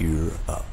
Tear Up. Uh,